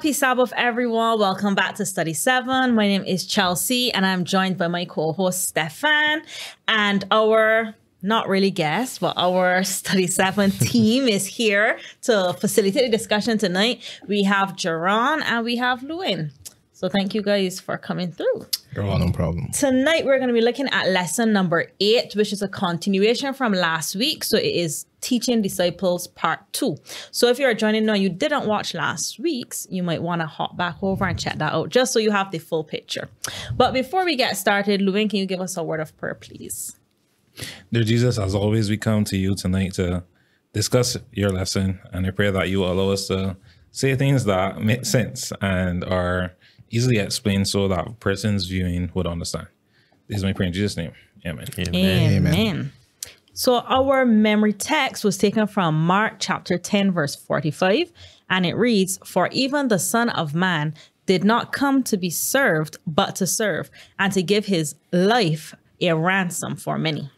Happy Sabbath, everyone. Welcome back to Study 7. My name is Chelsea, and I'm joined by my co host, Stefan, and our not really guest, but our Study 7 team is here to facilitate the discussion tonight. We have Jerron and we have Lewin. So thank you guys for coming through. Girl, no problem. Tonight we're going to be looking at lesson number eight, which is a continuation from last week. So it is teaching disciples part two. So if you're joining now, you didn't watch last week's, you might want to hop back over and check that out just so you have the full picture. But before we get started, Lewin, can you give us a word of prayer, please? Dear Jesus, as always, we come to you tonight to discuss your lesson, and I pray that you will allow us to say things that make sense and are easily explained so that persons viewing would understand. This is my prayer in Jesus' name. Amen. Amen. Amen. So our memory text was taken from Mark chapter 10, verse 45, and it reads, For even the Son of Man did not come to be served, but to serve, and to give his life a ransom for many.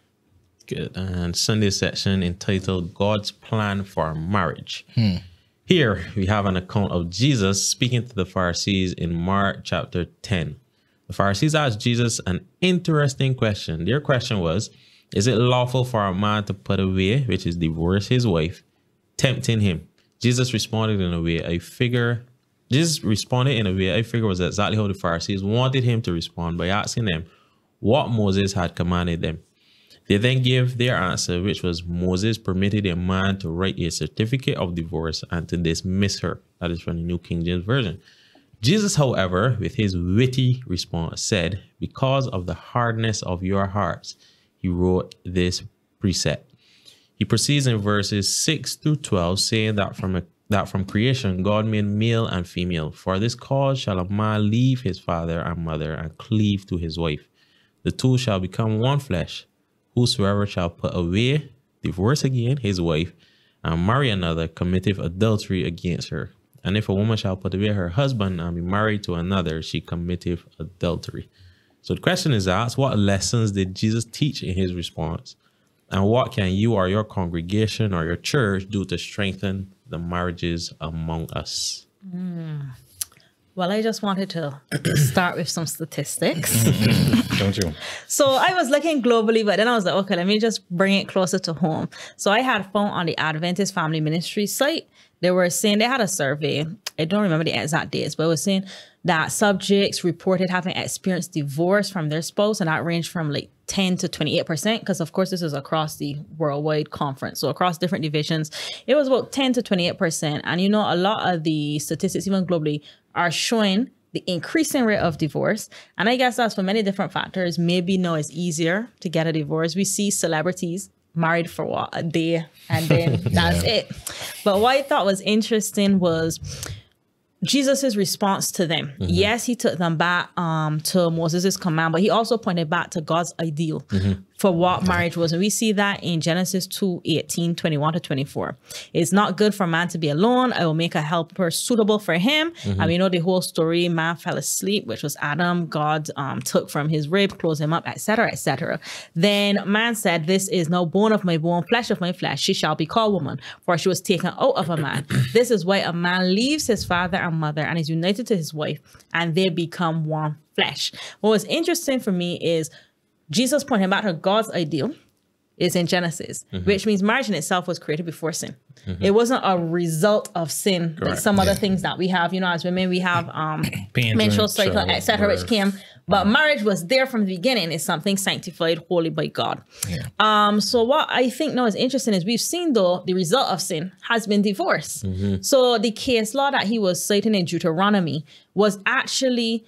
Good. And Sunday section entitled God's Plan for Marriage. Hmm. Here we have an account of Jesus speaking to the Pharisees in Mark chapter 10. The Pharisees asked Jesus an interesting question. Their question was Is it lawful for a man to put away, which is divorce his wife, tempting him? Jesus responded in a way I figure Jesus responded in a way I figure was exactly how the Pharisees wanted him to respond by asking them what Moses had commanded them. They then gave their answer, which was Moses permitted a man to write a certificate of divorce and to dismiss her. That is from the New King James Version. Jesus, however, with his witty response, said, Because of the hardness of your hearts, he wrote this precept. He proceeds in verses 6 through 12, saying that from a, that from creation God made male and female. For this cause shall a man leave his father and mother and cleave to his wife. The two shall become one flesh. Whosoever shall put away, divorce again his wife, and marry another, committeth adultery against her. And if a woman shall put away her husband and be married to another, she committeth adultery. So the question is asked, what lessons did Jesus teach in his response? And what can you or your congregation or your church do to strengthen the marriages among us? Mm. Well, I just wanted to start with some statistics. Don't you? So I was looking globally, but then I was like, okay, let me just bring it closer to home. So I had found on the Adventist Family Ministry site, they were saying they had a survey. I don't remember the exact dates, but it was saying that subjects reported having experienced divorce from their spouse, and that ranged from like 10 to 28%, because of course this is across the worldwide conference. So across different divisions, it was about 10 to 28%. And you know, a lot of the statistics, even globally, are showing the increasing rate of divorce. And I guess that's for many different factors. Maybe now it's easier to get a divorce. We see celebrities married for what a day and then that's yeah. it. But what I thought was interesting was Jesus's response to them. Mm-hmm. Yes, he took them back um, to Moses' command, but he also pointed back to God's ideal. Mm-hmm for what marriage was. And we see that in Genesis 2 18, 21 to 24. It's not good for man to be alone. I will make a helper suitable for him. Mm-hmm. And we know the whole story. Man fell asleep, which was Adam. God um, took from his rib, closed him up, etc., etc. Then man said, This is no bone of my bone, flesh of my flesh. She shall be called woman, for she was taken out of a man. this is why a man leaves his father and mother and is united to his wife, and they become one flesh. What was interesting for me is Jesus pointing back how God's ideal is in Genesis, mm-hmm. which means marriage in itself was created before sin. Mm-hmm. It wasn't a result of sin, Correct. like some yeah. other things that we have. You know, as women, we have um, menstrual cycle, etc., which came. But marriage was there from the beginning. It's something sanctified wholly by God. Yeah. Um, so what I think now is interesting is we've seen though the result of sin has been divorce. Mm-hmm. So the case law that he was citing in Deuteronomy was actually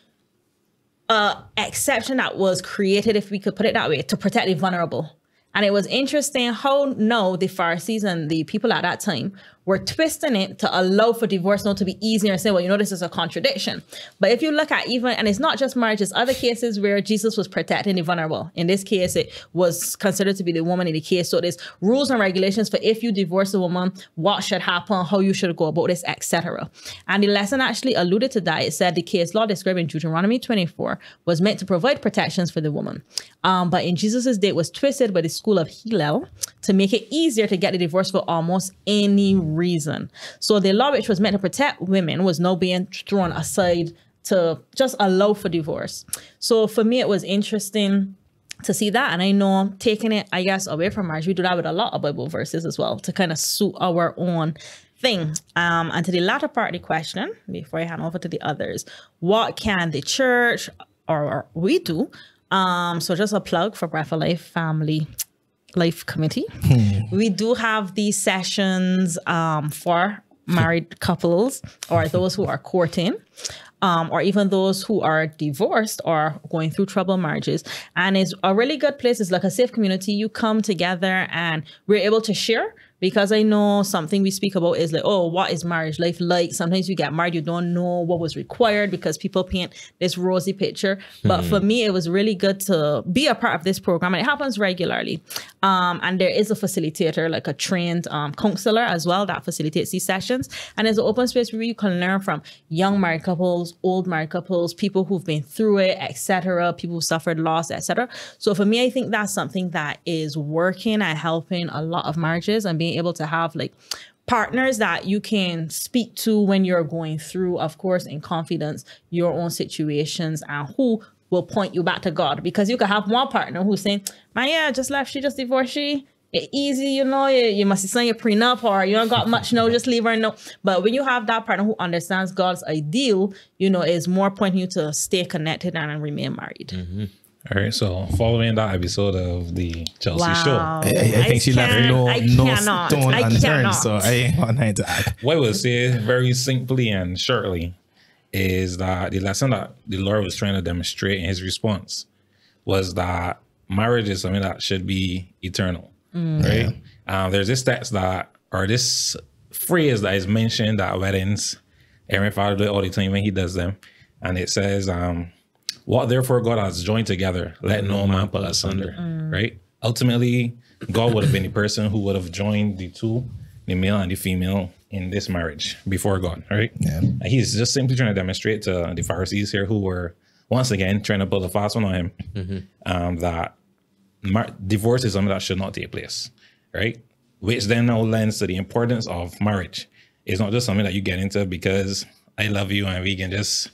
uh, exception that was created, if we could put it that way, to protect the vulnerable. And it was interesting how no, the Pharisees and the people at that time we're twisting it to allow for divorce not to be easier and say, well, you know, this is a contradiction. But if you look at even, and it's not just marriage, marriages, other cases where Jesus was protecting the vulnerable. In this case, it was considered to be the woman in the case. So there's rules and regulations for if you divorce a woman, what should happen, how you should go about this, etc. And the lesson actually alluded to that. It said the case law described in Deuteronomy 24 was meant to provide protections for the woman. Um, but in Jesus's day, it was twisted by the school of Hillel to make it easier to get a divorce for almost any reason. So the law which was meant to protect women was now being thrown aside to just allow for divorce. So for me, it was interesting to see that. And I know taking it, I guess, away from marriage, we do that with a lot of Bible verses as well to kind of suit our own thing. Um, and to the latter part of the question, before I hand over to the others, what can the church or, or we do? Um, so just a plug for Breath of Life Family Life Committee. We do have these sessions um, for married couples or those who are courting um, or even those who are divorced or going through troubled marriages. And it's a really good place. It's like a safe community. You come together and we're able to share because I know something we speak about is like, oh, what is marriage life like? Sometimes you get married, you don't know what was required because people paint this rosy picture. But for me, it was really good to be a part of this program, and it happens regularly. Um, and there is a facilitator, like a trained um, counselor as well, that facilitates these sessions. And it's an open space where you can learn from young married couples, old married couples, people who've been through it, etc., people who suffered loss, etc. So for me, I think that's something that is working and helping a lot of marriages and being able to have like partners that you can speak to when you're going through, of course, in confidence, your own situations and who will point you back to God. Because you could have one partner who's saying, Man, yeah, just left, she just divorced, she it easy, you know, you, you must sign your prenup or you don't got much, no, just leave her, no. But when you have that partner who understands God's ideal, you know, is more pointing you to stay connected and remain married. Mm-hmm. All right, so following that episode of the Chelsea Wow. show, I, I think she left no I no cannot. stone unturned, cannot. so I ain't got nothing to add. what I will say very simply and shortly is that the lesson that the Lord was trying to demonstrate in his response was that marriage is something that should be eternal, right? Um, there's this text that, or this phrase that is mentioned at weddings. Aaron Father do it all the time when he does them. And it says, um, what therefore God has joined together, let no man put asunder. Right? Ultimately, God would have been the person who would have joined the two, the male and the female, in this marriage before God. Right? Yeah. And he's just simply trying to demonstrate to the Pharisees here who were once again trying to pull a fast one on him um, that mar- divorce is something that should not take place, right? Which then now lends to the importance of marriage. It's not just something that you get into because I love you and we can just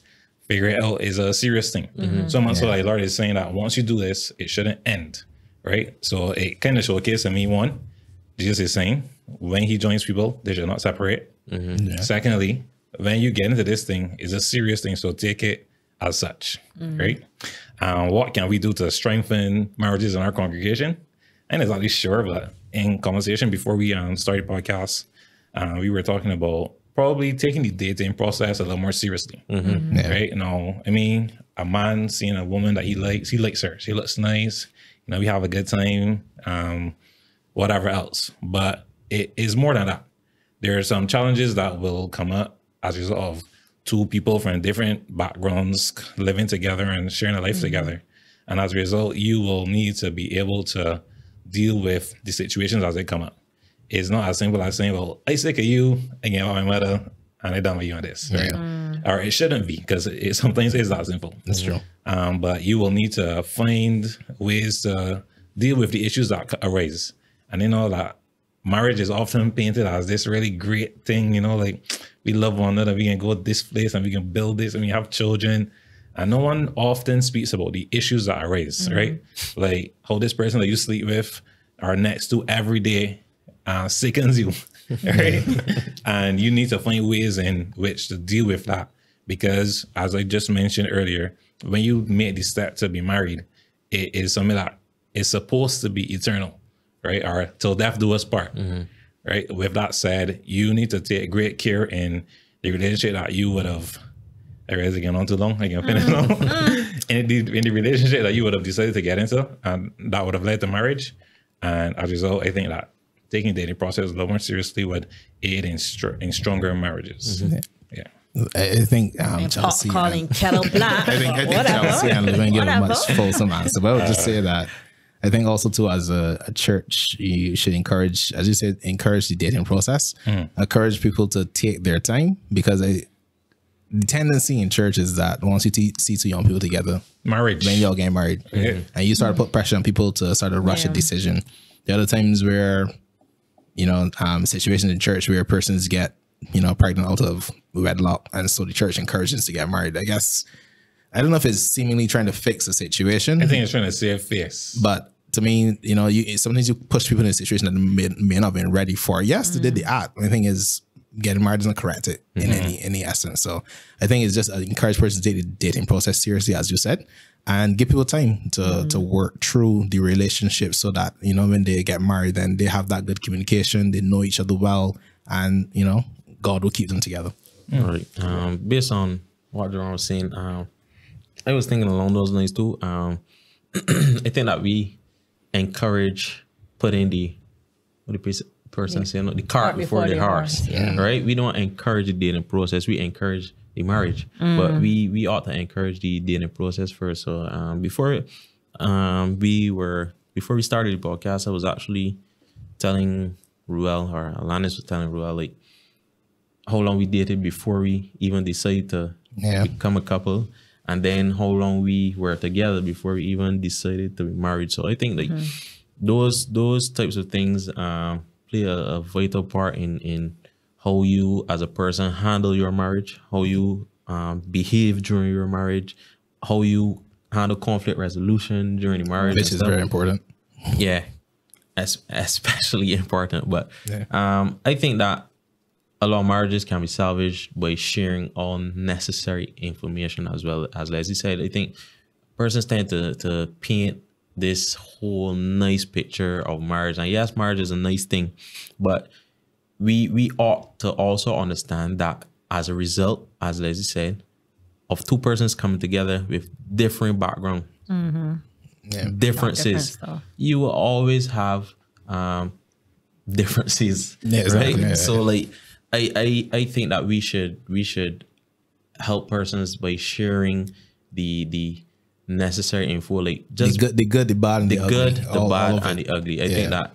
figure it out. is a serious thing. So much so like Lord is saying that once you do this, it shouldn't end, right? So it kind of showcases to me one, Jesus is saying when he joins people, they should not separate. Secondly, when you get into this thing, it's a serious thing. So take it as such, right? Um, what can we do to strengthen marriages in our congregation? And it's not really sure, but in conversation before we um, started podcast, uh, we were talking about probably taking the dating process a little more seriously, mm-hmm. Mm-hmm. Yeah. right? You know, I mean, a man seeing a woman that he likes, he likes her, she looks nice, you know, we have a good time, um, whatever else. But it is more than that. There are some challenges that will come up as a result of two people from different backgrounds living together and sharing a life mm-hmm. together. And as a result, you will need to be able to deal with the situations as they come up. It's not as simple as saying, well, I sick of you, again, my mother, and I done with you on this. Right? Or it shouldn't be because it sometimes is that simple. That's true. Um, but you will need to find ways to deal with the issues that arise. And you know that marriage is often painted as this really great thing, you know, like we love one another, we can go this place and we can build this and we have children. And no one often speaks about the issues that arise, right? Like how this person that you sleep with are next to every day uh, sickens you, right? and you need to find ways in which to deal with that. Because as I just mentioned earlier, when you make the step to be married, it is something that is supposed to be eternal, right? Or till death do us part, mm-hmm. right? With that said, you need to take great care in the relationship that you would have. I realize again on too long. I can finish now. in, the, in the relationship that you would have decided to get into, and that would have led to marriage. And as a result, I think that taking dating process a little more seriously would aid in, str- in stronger marriages. Mm-hmm. Yeah. I I think um, Pop Chelsea. calling kettle black. I think, I think Whatever. Chelsea and Living give a much fulsome answer. But I would just say uh, that I think also too as a, a church, you should encourage, as you said, encourage the dating process. Mm. Encourage people to take their time because I, the tendency in church is that once you t- see two young people together, Marriage. then y'all getting married, Yeah. and you start to put pressure on people to start to rush Yeah. a decision. The other times where you know, um, situations in church where persons get, you know, pregnant out of wedlock, and so the church encourages to get married. I guess I don't know if it's seemingly trying to fix the situation. I think it's trying to save face. But to me, you know, you sometimes you push people in a situation that may, may not have been ready for. Yes, they did the act. The thing is, getting married doesn't correct it in any any essence. So I think it's just uh, encourage persons to take the dating process seriously, as you said, and give people time to to work through the relationship so that you know when they get married, then they have that good communication, they know each other well, and you know God will keep them together. All right. Um, based on what Jerome was saying, um, I was thinking along those lines too. Um, I think that we encourage putting the what the pers- person saying the cart before, the horse, yeah right? We don't encourage the dating process. We encourage the marriage, but we we ought to encourage the dating process first. So um, before um, we were before we started the podcast, I was actually telling Ruel or Alanis was telling Ruel like how long we dated before we even decided to Yeah. become a couple and then how long we were together before we even decided to be married so i think like those those types of things um, play a, a vital part in in how you as a person handle your marriage how you um, behave during your marriage how you handle conflict resolution during the marriage Which is very important. yeah es- especially important but Yeah. um i think that a lot of marriages can be salvaged by sharing all necessary information as well as leslie said i think persons tend to to paint this whole nice picture of marriage and yes marriage is a nice thing but we we ought to also understand that as a result as leslie said of two persons coming together with different background Yeah. differences stuff. you will always have um differences Yeah, exactly. right Yeah, yeah, so like I, I i think that we should we should help persons by sharing the the necessary info like The just good, the good, the bad, and the, the ugly. good, the All- bad, all and it. the ugly. I Yeah, think that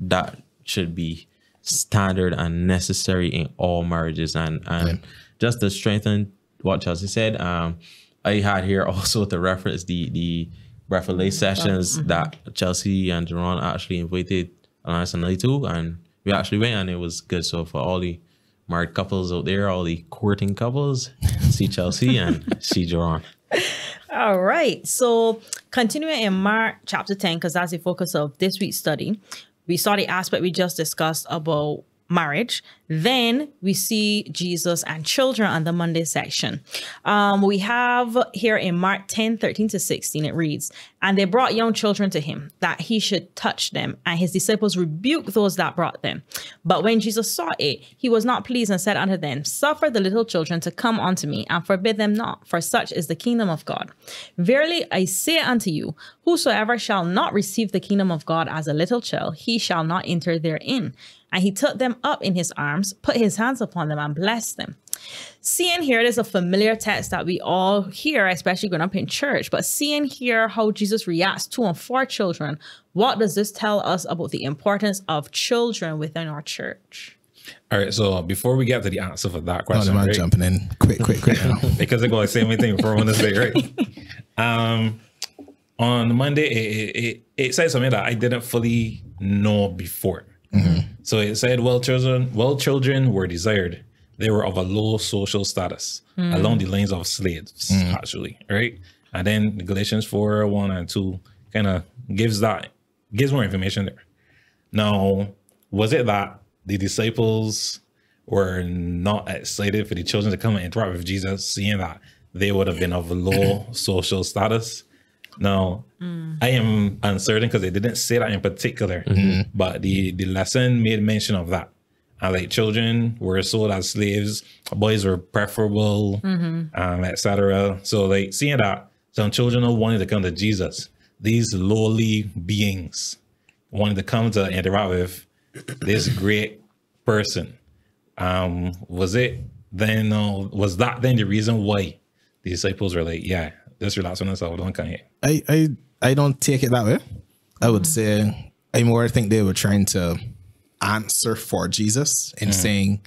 that should be standard and necessary in all marriages. And and just to strengthen what Chelsea said, um, I had here also to reference the the breath lay sessions that Chelsea and Jerron actually invited Alliance and I to, and we actually went, and it was good. So for all the married couples out there, all the courting couples, see Chelsea and see Jerron. All right. So continuing in Mark chapter 10, because that's the focus of this week's study, we saw the aspect we just discussed about marriage. Then we see Jesus and children on the Monday section. Um, we have here in Mark 10, 13 to 16, it reads, And they brought young children to him, that he should touch them. And his disciples rebuked those that brought them. But when Jesus saw it, he was not pleased and said unto them, Suffer the little children to come unto me, and forbid them not, for such is the kingdom of God. Verily I say unto you, whosoever shall not receive the kingdom of God as a little child, he shall not enter therein. And he took them up in his arms, put his hands upon them, and blessed them. Seeing here, it is a familiar text that we all hear, especially growing up in church. But seeing here how Jesus reacts to and for children, what does this tell us about the importance of children within our church? All right. So before we get to the answer for that Oh, the question, man right? jumping in quick, quick, quick. because they're going to say anything before on this day, right? Um, on Monday, it, it, it said something that I didn't fully know before. So it said, "Well, children, well, children were desired. They were of a low social status, hmm. along the lines of slaves, hmm. actually, right?" And then Galatians four one and two kind of gives that gives more information there. Now, was it that the disciples were not excited for the children to come and interact with Jesus, seeing that they would have been of low social status? No, I am uncertain because they didn't say that in particular, but the, the lesson made mention of that. And like children were sold as slaves, boys were preferable, um, etc. So like seeing that some children wanted to come to Jesus, these lowly beings wanted to come to interact with this great person. Um, was it then? Uh, was that then the reason why the disciples were like, "Yeah, just relax on yourself, don't come here." I, I, I don't take it that way. I would say I more think they were trying to answer for Jesus in mm. saying,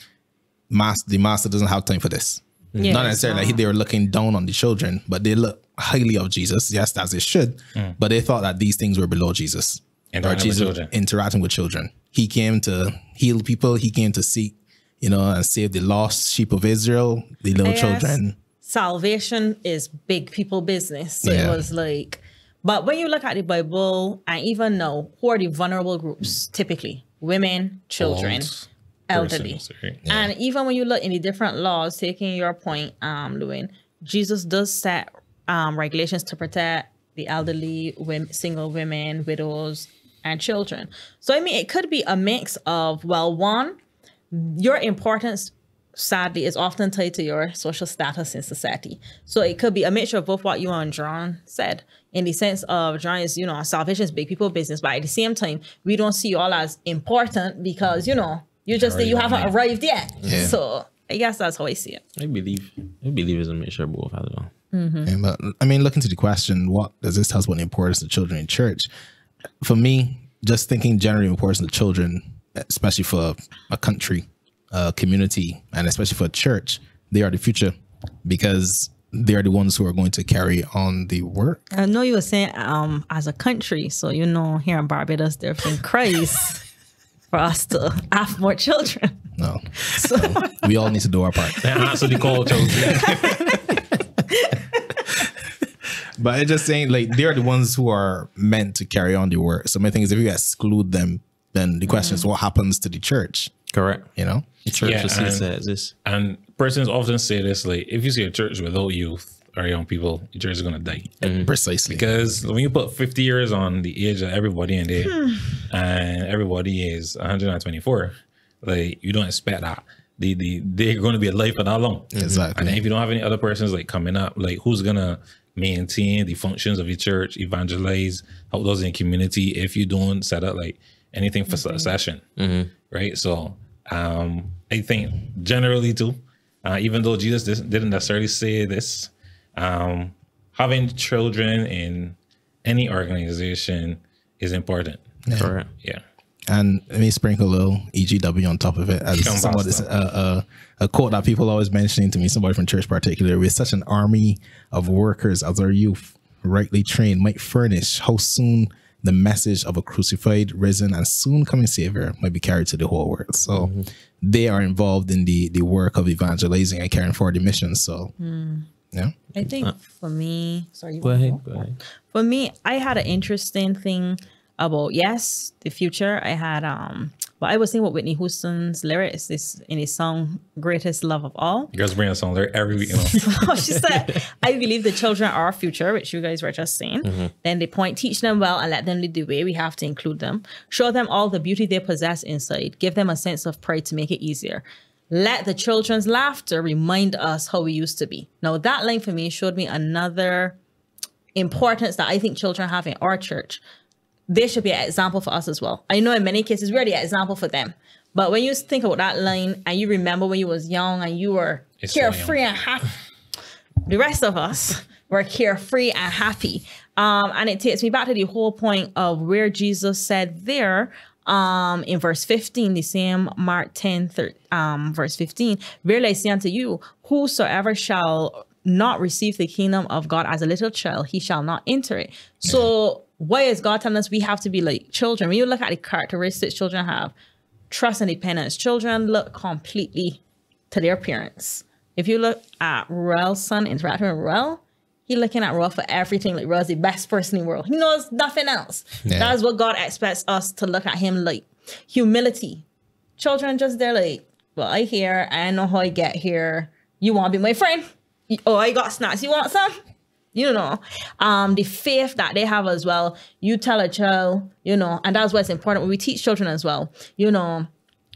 "Master, the master doesn't have time for this." Yes. Not necessarily like they were looking down on the children, but they look highly of Jesus. Yes, as they should. Mm. But they thought that these things were below Jesus. Or Interacting with children. interacting with children. he came to heal people. He came to seek, you know, and save the lost sheep of Israel, the little Yes. children. Salvation is big people business. So it was like, but when you look at the Bible and even know who are the vulnerable groups, typically women, children, Old elderly. persons, right? And even when you look in the different laws, taking your point, um, Lewin, Jesus does set um, regulations to protect the elderly, women, single women, widows, and children. So I mean, it could be a mix of well, one, your importance sadly is often tied to your social status in society. So it could be a mixture of both what you and John said, in the sense of John is, you know, salvation is big people business, but at the same time, we don't see you all as important because, you know, you just you haven't arrived yet. Yeah. So I guess that's how I see it. I believe. I believe it's a mixture of both as well. Mm-hmm. Yeah, but I mean, looking to the question, what does this tell us about the importance of children in church? For me, just thinking generally importance of children, especially for a country, a community, and especially for a church, they are the future because they are the ones who are going to carry on the work. I know you were saying um as a country, so you know here in Barbados there's been Christ for us to have more children. No, so we all need to do our part. Answer the call, Chelsea. But I'm just saying, like, they are the ones who are meant to carry on the work. So my thing is, if you exclude them, then the question is, what happens to the church? Correct. You know? The church Yeah, will see and- says this. And persons often say this, like, if you see a church without youth or young people, your church is gonna die. Mm-hmm. Precisely. Because when you put 50 years on the age of everybody in there, hmm. and everybody is 124, like you don't expect that. They, they, they're going to be alive for that long. Mm-hmm. Exactly. And then if you don't have any other persons like coming up, like who's gonna maintain the functions of your church, evangelize, help those in the community if you don't set up like anything for succession, right? So um, I think generally too, uh, even though Jesus didn't necessarily say this, um, having children in any organization is important. Correct. Yeah. And let me sprinkle a little EGW on top of it. As somebody, uh, uh, a quote that people always mentioning to me, somebody from church particular, we're such an army of workers as our youth, rightly trained, might furnish how soon the message of a crucified, risen, and soon coming Savior might be carried to the whole world. So mm-hmm. they are involved in the the work of evangelizing and caring for the mission. So hmm. yeah. I think uh, for me, sorry, you Go ahead. Go ahead. for me, I had an interesting thing about yes, the future. I had um, but I was thinking what Whitney Houston's lyrics is in his song "Greatest Love of All." You guys bring a song there every week. You know. Oh, she said, "I believe the children are our future," which you guys were just saying. Mm-hmm. Then they point, teach them well, and let them lead the way. We have to include them, show them all the beauty they possess inside, give them a sense of pride to make it easier. Let the children's laughter remind us how we used to be. Now that line for me showed me another importance that I think children have in our church. They should be an example for us as well. I know in many cases we're the example for them. But when you think about that line and you remember when you was young and you were It's so carefree and happy, the rest of us were carefree and happy. Um, and it takes me back to the whole point of where Jesus said there um, in verse 15, the same Mark 10, um, verse 15, Verily I say unto you, whosoever shall not receive the kingdom of God as a little child, he shall not enter it. So why is God telling us we have to be like children? When you look at the characteristics children have, trust and dependence, children look completely to their parents. If you look at Ruel's son interacting with Ruel, he looking at Ruel for everything. Like Ruel's the best person in the world. He knows nothing else. Yeah. That's what God expects us to look at him like. Humility. Children just they're like, well, I here, I know how I get here. You want to be my friend? Oh, I got snacks. You want some? You know um the faith that they have as well you tell a child you know and that's what's important when we teach children as well you know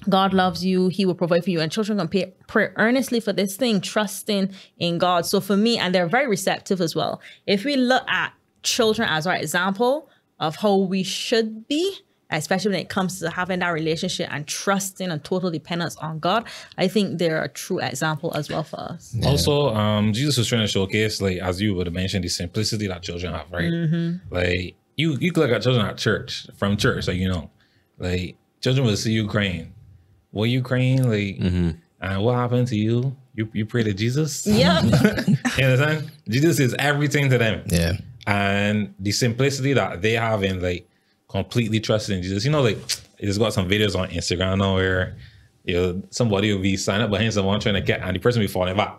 God loves you, He will provide for you, and children can pay, pray earnestly for this thing, trusting in God. So for me, and they're very receptive as well. If we look at children as our example of how we should be, especially when it comes to having that relationship and trusting and total dependence on God, I think they're a true example as well for us. Also, um, Jesus was trying to showcase, like as you would have mentioned, the simplicity that children have, right? Like you, you could look at children at church from church, like you know, like children will see you crying. What you crying? Like, and what happened to you? You you pray to Jesus. Yep. You understand? Jesus is everything to them. Yeah. and the simplicity that they have in like completely trusting Jesus. You know, like he just got some videos on Instagram now where you know somebody will be signing up behind someone trying to get and the person will be falling back.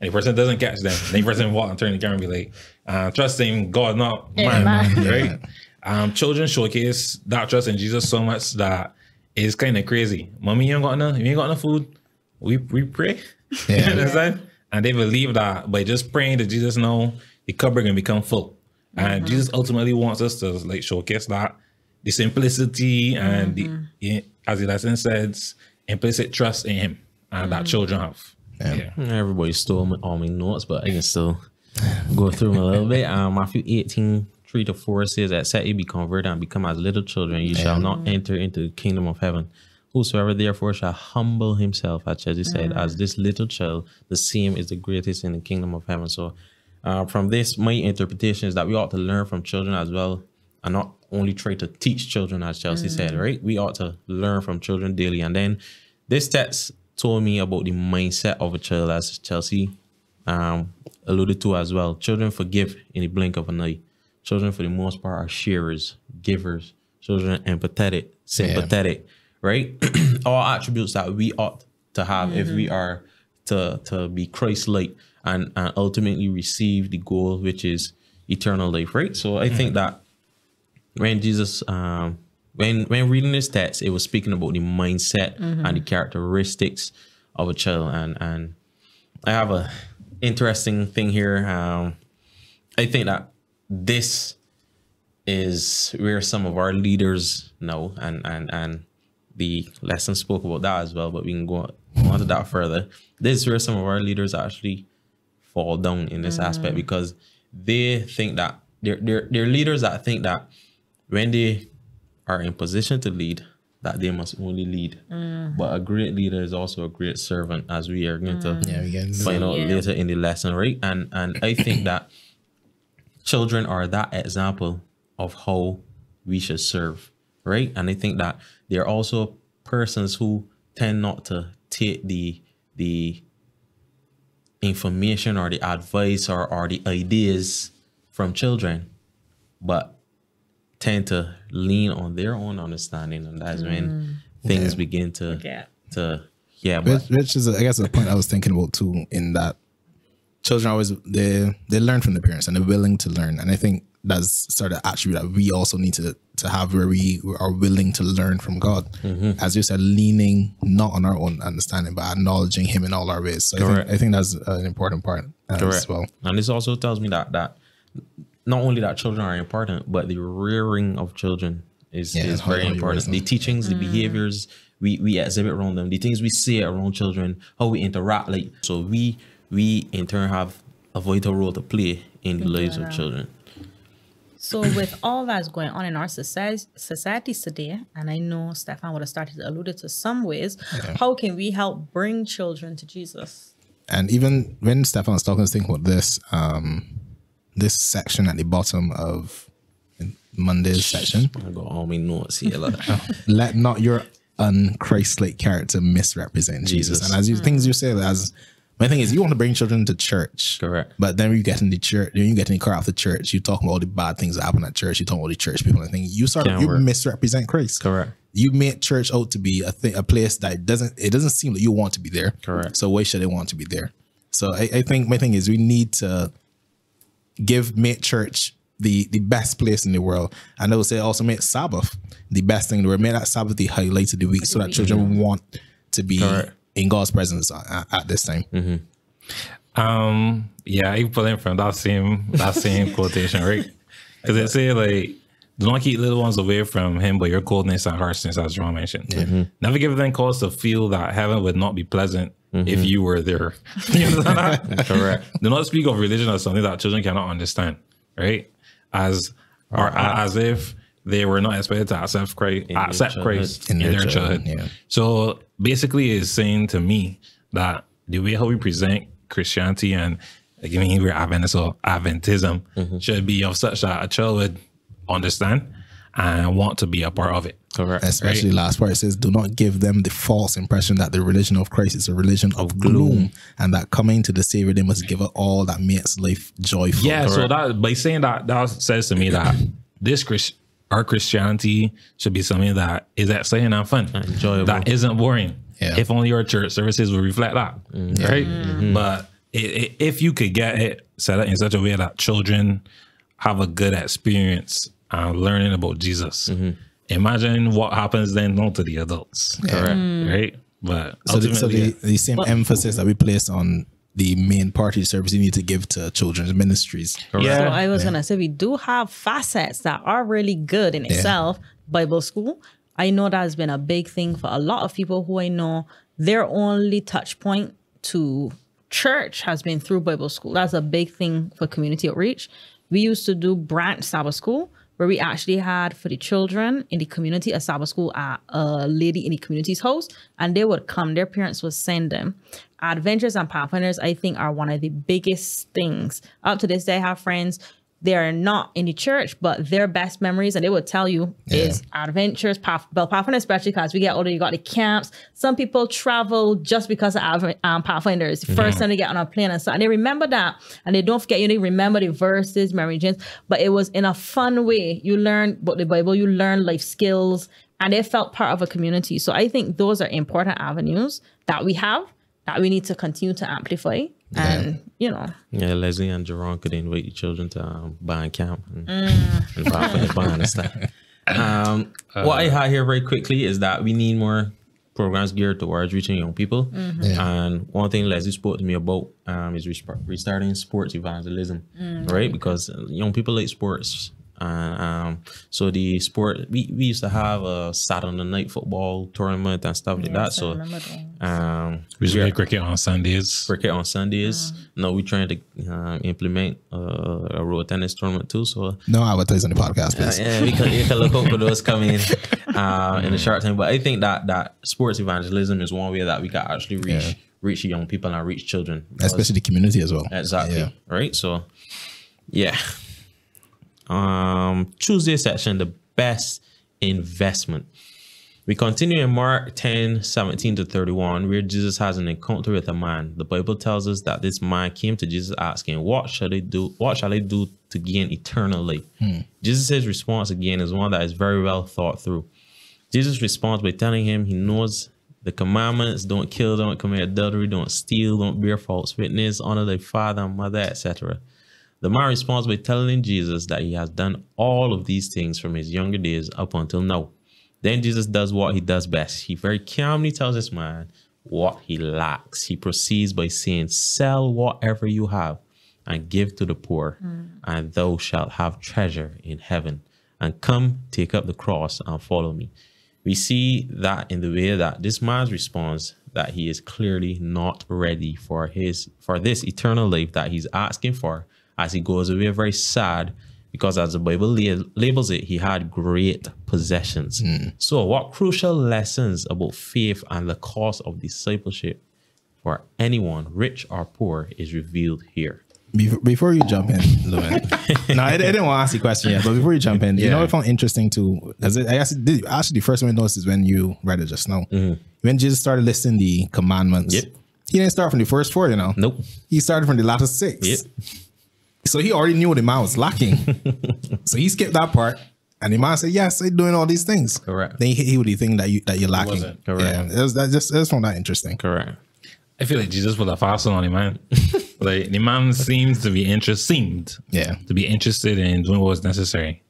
And the person doesn't catch them. And the person walk and turn the camera and be like, uh, trust in God, not Yeah, man, man. right? Um, children showcase that trust in Jesus so much that it's kind of crazy. Mommy, you ain't got no, you ain't got enough food. We we pray. Yeah. you understand? And they believe that by just praying to Jesus now, the cupboard can become full. And Jesus ultimately wants us to like showcase that the simplicity and the, the as the lesson says, implicit trust in him and that children have. Yeah. Everybody stole my, all my notes, but I can still go through them a little bit. Um, Matthew 18, 3 to 4 says, Except you be converted and become as little children, you shall not enter into the kingdom of heaven. Whosoever therefore shall humble himself, as Jesus said, as this little child, the same is the greatest in the kingdom of heaven. So, uh, from this, my interpretation is that we ought to learn from children as well, and not only try to teach children, as Chelsea said, mm. right? We ought to learn from children daily. And then this text told me about the mindset of a child, as Chelsea um, alluded to as well. Children forgive in the blink of an eye. Children, for the most part, are sharers, givers. Children, empathetic, sympathetic, right? All attributes that we ought to have if we mm-hmm. are to to be Christ-like and, and ultimately receive the goal, which is eternal life, right? So I think mm. that when Jesus um when when reading this text, it was speaking about the mindset and the characteristics of a child. And and I have a interesting thing here. Um I think that this is where some of our leaders know and and and the lesson spoke about that as well, but we can go on to that further. This is where some of our leaders actually fall down in this aspect because they think that they're, they're, they're leaders that think that when they are in position to lead, that they must only lead. Mm. But a great leader is also a great servant, as we are going to mm. Yeah, find out Yeah. later in the lesson, right? And and I think that children are that example of how we should serve, right? And I think that they're also persons who tend not to take the the information or the advice or, or the ideas from children, but tend to lean on their own understanding, and that's when things begin to Yeah. to yeah. But Which, which is, I guess, the point I was thinking about too. In that children always they they learn from their parents and they're willing to learn, and I think that's sort of attribute that we also need to to have where we are willing to learn from God, Mm-hmm. as you said, leaning not on our own understanding but acknowledging Him in all our ways. So I think, I think that's an important part uh, as well. And this also tells me that that not only that children are important, but the rearing of children is, Yeah, is very important. The teachings, the behaviors we, we exhibit around them, the things we say around children, how we interact. Like so we we in turn have a vital role to play in the lives of children. So with all that's going on in our society, societies today, and I know Stefan would have started to allude to some ways, how can we help bring children to Jesus? And even when Stefan was talking, I was thinking about this um, this section at the bottom of Monday's section. I got all my notes here. Like, oh, let not your unchrist-like character misrepresent Jesus. Jesus. And as you things you say, as my thing is, you want to bring children to church, Correct. But then you get in the church, then you get in the car after church, you talk about all the bad things that happen at church. You talk about all the church people and things. You start you work. misrepresent Christ. Correct. You make church out to be a thing, a place that doesn't. It doesn't seem like you want to be there. Correct. So why should they want to be there? So I, I think my thing is we need to give make church the the best place in the world. And I would say also make Sabbath the best thing in the world. Make that Sabbath the highlight of the week so that children want to be Correct. in God's presence at, at this time. Um, yeah, you pull in from that same that same quotation, right? Because it say like, do not keep little ones away from him, but your coldness and harshness, as John mentioned. Never give them cause to feel that heaven would not be pleasant if you were there. You understand that? Correct. Do not speak of religion as something that children cannot understand, right? As or as if they were not expected to accept Christ, their accept. Christ In in, their their childhood, childhood. yeah. So basically, it's saying to me that the way how we present Christianity and like I mean, we're Adventist or Adventism Mm-hmm. should be of such that a child would understand and want to be a part of it. Correct. Especially last part it says, do not give them the false impression that the religion of Christ is a religion of gloom, and that coming to the Savior they must give up all that makes life joyful. Yeah, so that by saying that, that says to me that this Chris, our Christianity should be something that is exciting and fun, Enjoyable. that isn't boring. Yeah. If only our church services would reflect that, mm-hmm. right? Mm-hmm. But i i if you could get it set up in such a way that children have a good experience uh, learning about Jesus, imagine what happens then on to the adults, Correct. right? But So, the, so the, the same emphasis that we place on the main party service you need to give to children's ministries. Correct. So I was gonna say we do have facets that are really good in itself. Bible school. I know that has been a big thing for a lot of people who I know. Their only touch point to church has been through Bible school. That's a big thing for community outreach. We used to do branch Sabbath school where we actually had for the children in the community a Sabbath school at a lady in the community's house, and they would come. Their parents would send them. Adventurers and Pathfinders, I think, are one of the biggest things. Up to this day, I have friends. They are not in the church, but their best memories, and they will tell you, is adventurers, path, well, Pathfinders, especially because we get older, you got the camps. Some people travel just because of um, Pathfinders. The first time they get on a plane and so, and they remember that, and they don't forget. You know, they remember the verses, memory gems, but it was in a fun way. You learn about the Bible, you learn life skills, and they felt part of a community. So I think those are important avenues that we have that we need to continue to amplify. And you know, Yeah, Leslie and Jerome could invite the children to um, buying camp and, Mm. and buy, and buying and stuff. Um, what I have here very quickly is that we need more programs geared towards reaching young people. Mm-hmm. Yeah. And one thing Leslie spoke to me about um, is restarting sports evangelism, Mm. right? Because young people like sports. And um, so the sport we, we used to have a Saturday night football tournament and stuff like that. So remember those. um, we should play cricket on Sundays. cricket on Sundays. No, we're trying to uh, implement uh, a road tennis tournament too. So No advertise on the podcast, please. yeah, we can, we can look out for those coming uh, in the short time. But I think that that sports evangelism is one way that we can actually reach Yeah. reach young people and reach children. Because- Especially the community as well. Exactly. Yeah. Right. So, yeah. Um, Tuesday section, the best investment. We continue in Mark 10, 17 to 31, where Jesus has an encounter with a man. The Bible tells us that this man came to Jesus asking, What shall I do? What shall I do to gain eternal life? Jesus' response again is one that is very well thought through. Jesus responds by telling him he knows the commandments don't kill, don't commit adultery, don't steal, don't bear false witness, honor thy father and mother, etc. The man responds by telling Jesus that he has done all of these things from his younger days up until now. Then Jesus does what he does best. He very calmly tells this man what he lacks. He proceeds by saying, Sell whatever you have and give to the poor, hmm. and thou shalt have treasure in heaven. And come, take up the cross and follow me. We see that in the way that this man's response that he is clearly not ready for his for this eternal life that he's asking for as he goes away very sad because as the Bible la- labels it, he had great possessions. So what crucial lessons about faith and the cost of discipleship for anyone, rich or poor, is revealed here. Before, you jump in, Lewin. no, I, I didn't want to ask you a question yet, but before you jump in, you know what I found interesting too? As I actually, actually the first one I noticed is when you read it just now. When Jesus started listing the commandments, Mm-hmm. Yep. he didn't start from the first four, you know. Nope. He started from the last six. Yep. So he already knew what the man was lacking. so he skipped that part. And the man said, Yes, I'm doing all these things. Correct. Then he hit you with the thing that you that you're lacking. wasn't. Correct. Yeah. It was, that just I just found that interesting. Correct. I feel like Jesus put a fast on the man. like the man seems to be interest seemed Yeah. to be interested in doing what was necessary.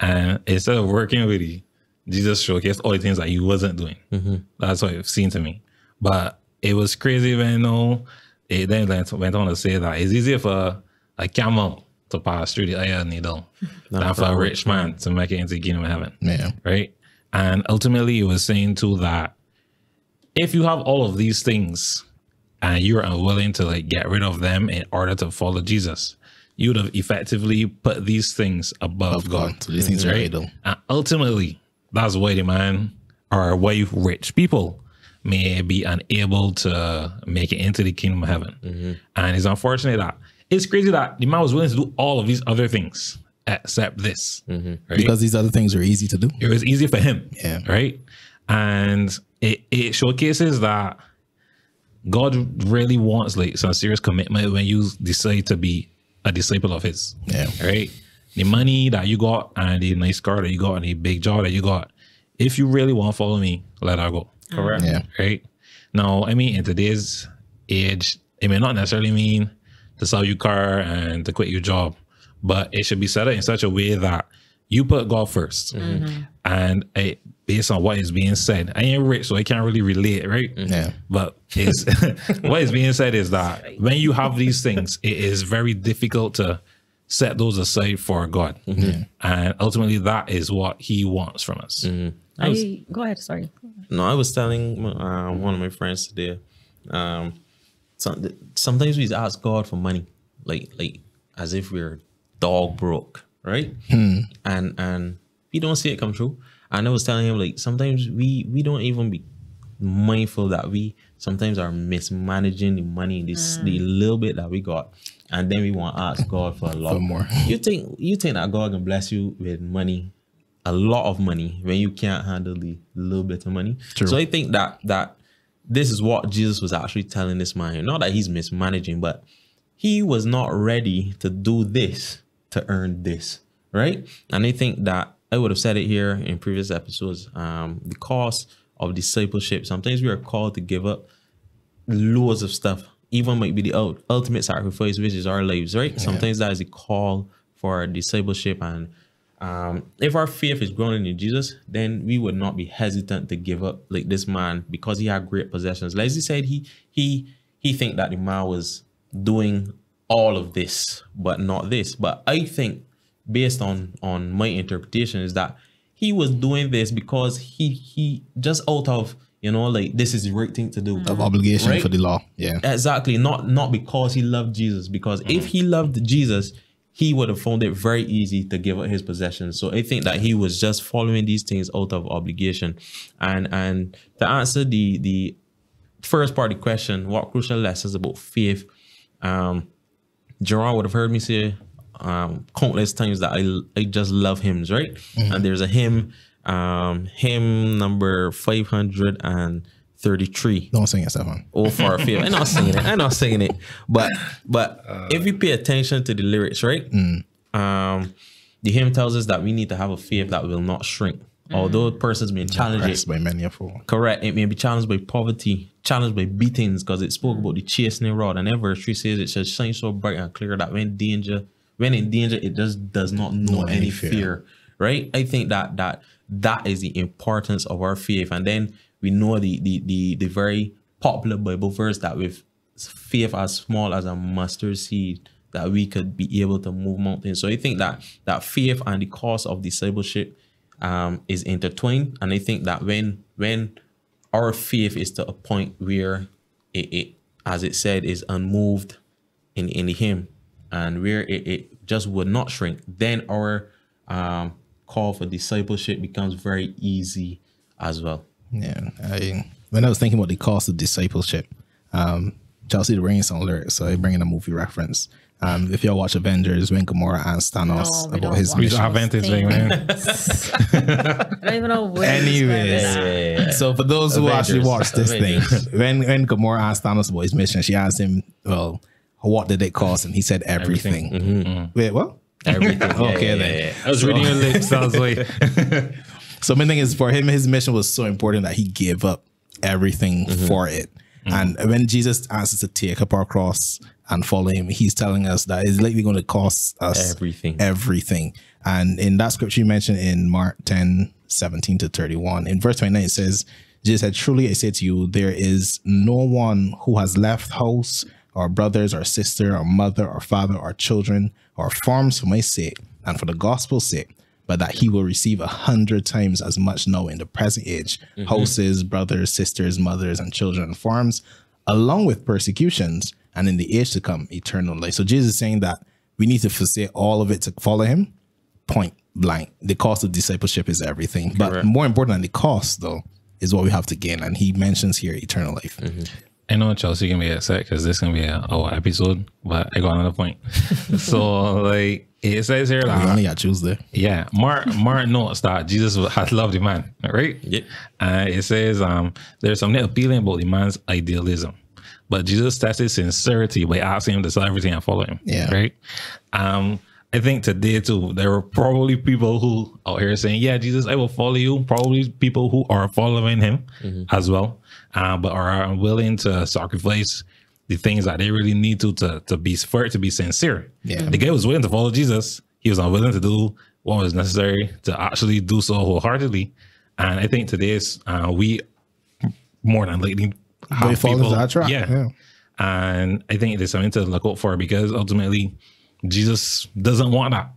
And instead of working with you, Jesus showcased all the things that he wasn't doing. Mm-hmm. That's what it seemed to me. But it was crazy when you know, it then went went on to say that it's easier for a camel to pass through the eye of a needle than for a rich man to make it into the kingdom of heaven Yeah. right? And ultimately, it was saying too that if you have all of these things and you're unwilling to like get rid of them in order to follow Jesus, you would have effectively put these things above Of God. God. So these things are idol. And ultimately, that's why the man or why rich people may be unable to make it into the kingdom of heaven. Mm-hmm. And it's unfortunate that it's crazy that the man was willing to do all of these other things except this. Mm-hmm. Right? Because these other things are easy to do. it was easy for him. Yeah. Right. And it, it showcases that God really wants like some serious commitment when you decide to be a disciple of his. Yeah. Right. the money that you got and the nice car that you got and the big job that you got, if you really want to follow me, let her go. Correct. Yeah. Right? Now, I mean, in today's age, it may not necessarily mean to sell your car and to quit your job, but it should be set up in such a way that you put God 1st And it, based on what is being said, I ain't rich, so I can't really relate, right? Yeah. But it's, what is being said is that when you have these things, it is very difficult to set those aside for God. And ultimately, that is what He wants from us. I, go ahead. Sorry. No, I was telling uh, one of my friends today. Um, some, sometimes we ask God for money, like like as if we're dog broke, right? Hmm. And and we don't see it come true. And I was telling him like sometimes we we don't even be mindful that we sometimes are mismanaging the money, this the hmm. little bit that we got, and then we want to ask God for a lot For more. You think you think that God can bless you with money, a lot of money, when you can't handle the little bit of money. True. So I think that that this is what Jesus was actually telling this man. Not that he's mismanaging, but he was not ready to do this to earn this, right? And I think that I would have said it here in previous episodes. Um, the cost of discipleship. Sometimes we are called to give up loads of stuff. Even might be the ultimate sacrifice, which is our lives, right? Sometimes that is a call for discipleship, and um, if our faith is growing in Jesus, then we would not be hesitant to give up like this man because he had great possessions. Like he said, he he he think that the man was doing all of this, but not this. But I think, based on on my interpretation, is that he was doing this because he he just out of you know like this is the right thing to do Of obligation Right? for the law. Yeah. Exactly. Not not because he loved Jesus. Because if he loved Jesus, he would have found it very easy to give up his possessions. So I think that he was just following these things out of obligation. And and to answer the the first part of the question, what crucial lessons about faith? Um, Gerard would have heard me say um, countless times that I I just love hymns, right? And there's a hymn, um, hymn number five hundred and thirty-three Don't sing it, on. or for a film. I'm not singing it. I'm not singing it. But but if you pay attention to the lyrics, right? Mm. Um, the hymn tells us that we need to have a faith that will not shrink. Mm. Although persons may challenge it challenged, by many a fool. correct, it may be challenged by poverty, challenged by beatings, because it spoke mm. about the chastening rod. And then verse 3 says it shall shine so bright and clear that when danger, when in danger, it just does not know No, any any fear. fear. Right? I think that that that is the importance of our faith. And then we know the the the, the very popular Bible verse that with faith as small as a mustard seed that we could be able to move mountains. So I think that that faith and the cause of discipleship um, is intertwined, and I think that when when our faith is to a point where it, it as it said is unmoved in in hymn, and where it, it just would not shrink, then our um, call for discipleship becomes very easy as well. Yeah. I when I was thinking about the cost of discipleship, um, Chelsea the bringing some lyrics, so I bring in a movie reference. Um, if y'all watch Avengers, when Gamora asked Thanos No, about his watch We mission. have Advantage thing, man. I don't even know where. to Anyways. describe that. So for those who actually Avengers. watched this Avengers. thing, when when Gamora asked Thanos about his mission, she asked him, "Well, what did it cost?" And he said, "Everything." Mm-hmm. Wait, what? Everything. Okay, then. I was reading your lips. I was like, So my thing is, for him, his mission was so important that he gave up everything mm-hmm. for it. Mm-hmm. And when Jesus asks us to take up our cross and follow him, he's telling us that it's likely going to cost us Everything. Everything. And in that scripture you mentioned in Mark 10, 17 to 31, in verse 29, it says, Jesus said, Truly I say to you, there is no one who has left house or brothers or sister or mother or father or children or farms for my sake and for the gospel's sake, but that he will receive a hundred times as much now in the present age mm-hmm. houses, brothers, sisters, mothers, and children and farms, along with persecutions, and in the age to come, eternal life. So Jesus is saying that we need to forsake all of it to follow him. Point blank. The cost of discipleship is everything. But Correct. more important than the cost, though, is what we have to gain. And he mentions here eternal life. Mm-hmm. I know Chelsea can be upset because this can be a our episode, but I got another point. so like it says here We that only got Tuesday. yeah, Mark Mark notes that Jesus has loved the man, right? Yeah. And it says um there's something appealing about the man's idealism. But Jesus tested sincerity by asking him to sell everything and follow him. Yeah. Right. Um I think today too, there are probably people who out here saying, "Yeah, Jesus, I will follow you." Probably people who are following him as well, uh, but are unwilling to sacrifice the things that they really need to to to be for it to be sincere. Yeah. the guy was willing to follow Jesus. He was unwilling to do what was necessary to actually do so wholeheartedly. And I think today's uh, we more than likely They fall into that trap. yeah. Yeah. And I think there's something to look out for because ultimately Jesus doesn't want that.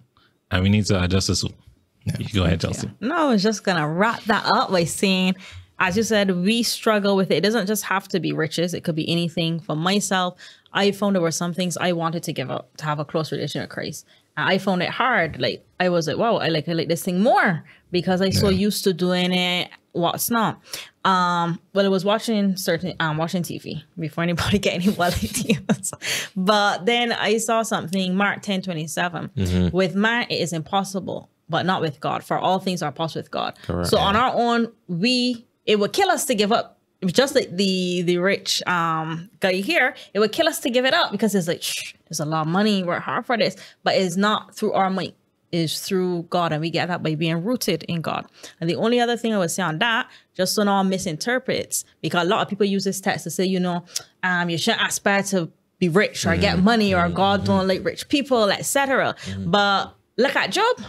And we need to adjust this. You go ahead, Chelsea. No, I was just gonna wrap that up by saying, as you said, we struggle with it. It doesn't just have to be riches; it could be anything. For myself, I found there were some things I wanted to give up to have a close relationship with Christ. I found it hard. Like I was like, wow, I like I like this thing more because I so used to doing it. What's not? Um, well, I was watching certain um watching TV before anybody get any wild ideas. But then I saw something, Mark 10 27. With man, it is impossible, but not with God. For all things are possible with God. Correct. So on our own, we it would kill us to give up. Just like the the rich um guy here, it would kill us to give it up because it's like Shh, there's a lot of money, we're hard for this, but it's not through our might is through God, and we get that by being rooted in God. And the only other thing I would say on that, just so no one misinterprets, because a lot of people use this text to say, you know, um, you shouldn't aspire to be rich or get money or God don't like rich people, etc. But look at Job.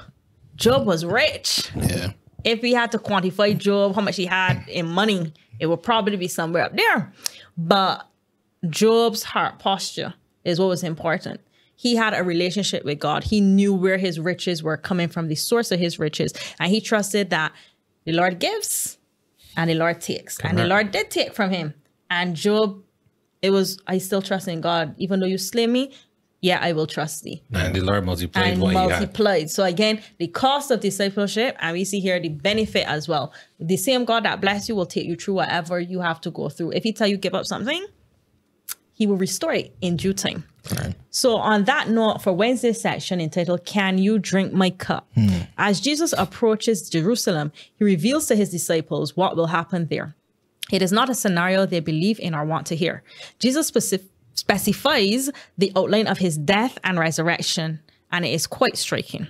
Job was rich. Yeah. If we had to quantify Job, how much he had in money, it would probably be somewhere up there. But Job's heart posture is what was important. He had a relationship with God. He knew where his riches were coming from, the source of his riches. And he trusted that the Lord gives and the Lord takes. And the Lord did take from him. And Job, it was, I still trust in God. Even though you slay me, yeah, I will trust thee And the Lord multiplied and what he had. multiplied. So again, the cost of discipleship, and we see here the benefit as well. The same God that bless you will take you through whatever you have to go through. If He tell you give up something, He will restore it in due time. So on that note, for Wednesday's section entitled "Can You Drink My Cup?" Hmm. as Jesus approaches Jerusalem, He reveals to His disciples what will happen there. It is not a scenario they believe in or want to hear. Jesus specif- specifies the outline of his death and resurrection, and it is quite striking.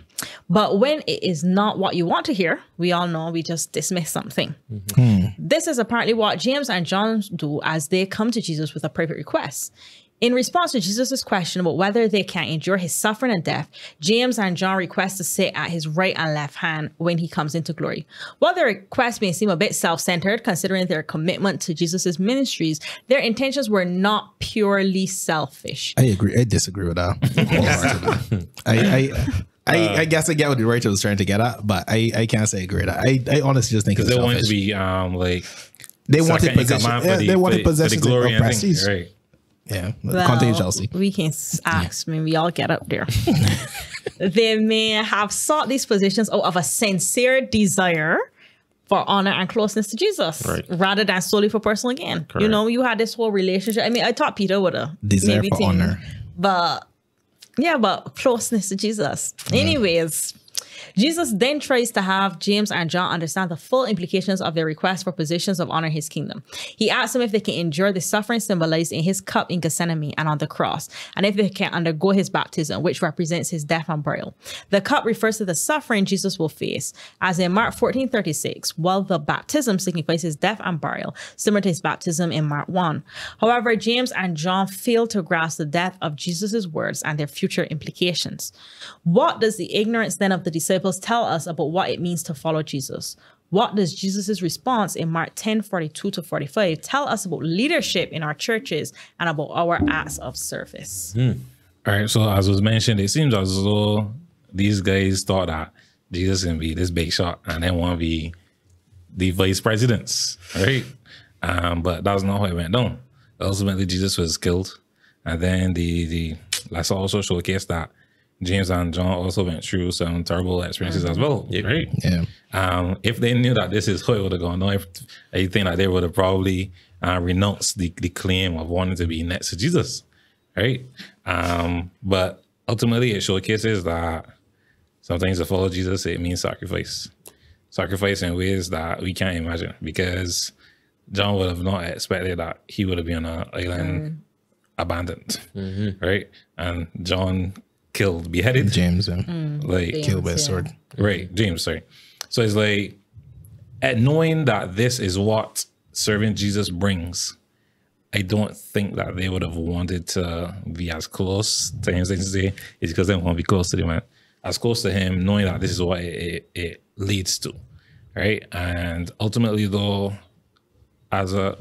But when it is not what you want to hear, we all know we just dismiss something. Hmm. This is apparently what James and John do as they come to Jesus with a private request. In response to Jesus' question about whether they can endure his suffering and death, James and John request to sit at his right and left hand when he comes into glory. While their request may seem a bit self-centered, considering their commitment to Jesus' ministries, their intentions were not purely selfish. I agree. I disagree with that. wholeheartedly. I, I, I, I guess I get what the Rachel was trying to get at, but I, I can't say I agree with that. I, I honestly just think it's Because they want to be um like They wanted second in possession. Yeah, the- they for wanted the- for the glory of and things, prestige. Right. Yeah. Well, Chelsea. We can ask. Maybe we all get up there. they may have sought these positions out of a sincere desire for honor and closeness to Jesus, Right. rather than solely for personal gain. You know, you had this whole relationship. I mean, I thought Peter would have Desire for honor. but yeah, but closeness to Jesus. Anyways, Jesus then tries to have James and John understand the full implications of their request for positions of honor in his kingdom. He asks them if they can endure the suffering symbolized in his cup in Gethsemane and on the cross, and if they can undergo his baptism, which represents his death and burial. The cup refers to the suffering Jesus will face, as in Mark 14 36, while the baptism signifies his death and burial, similar to his baptism in Mark 1. However, James and John fail to grasp the depth of Jesus' words and their future implications. What does the ignorance then of the disciples tell us about what it means to follow Jesus? What does Jesus' response in Mark 10 42 to 45 tell us about leadership in our churches and about our acts of service? All right. So as was mentioned, it seems as though these guys thought that Jesus can be this big shot and then want to be the vice presidents, right? Um, but that's not how it went down. Ultimately, Jesus was killed, and then the the let's also showcase that James and John also went through some terrible experiences as well, right? Yeah. Um, if they knew that this is how it would have gone on, if I think that they would have probably uh, renounced the, the claim of wanting to be next to Jesus, right? Um, but ultimately, it showcases that sometimes to follow Jesus, it means sacrifice, sacrifice in ways that we can't imagine because John would have not expected that he would have been on an island abandoned, right? And John killed, beheaded. James and Mm. Like killed by a yeah. sword. Right, James, sorry. So it's like at knowing that this is what serving Jesus brings, I don't think that they would have wanted to be as close to him as they say it's because they want to be close to the man. As close to him, knowing that this is what it, it, it leads to. Right. And ultimately though, as a